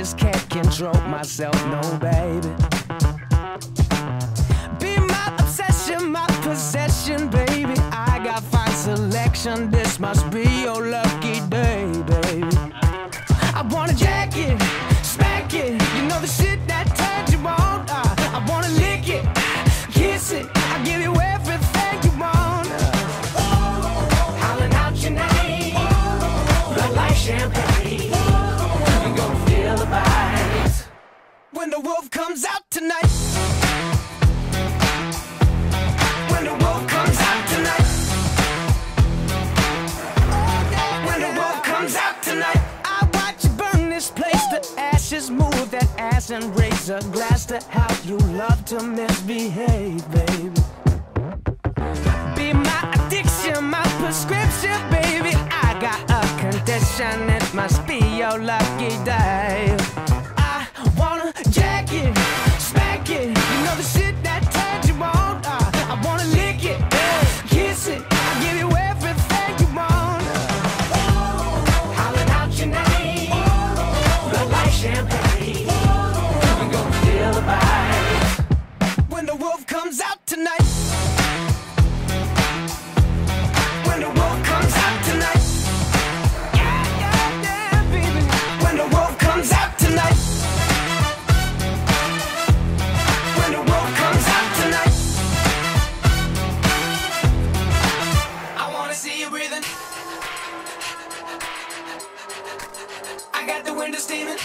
just can't control myself, no, baby. Be my obsession, my possession, baby. I got fine selection. This must tonight. When the wolf comes out tonight. When the wolf comes out tonight. I watch you burn this place to ashes. Move that ass and raise a glass to how you love to misbehave, baby. Be my addiction, my prescription, baby. I got a condition, it must be your lucky day. I wanna jack it. Know I got the window steaming.